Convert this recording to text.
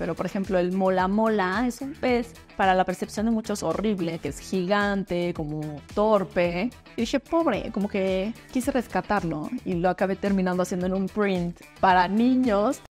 pero por ejemplo el mola mola es un pez para la percepción de muchos horrible, que es gigante, como torpe. Y dije, pobre, como que quise rescatarlo y lo acabé terminando haciendo en un print para niños.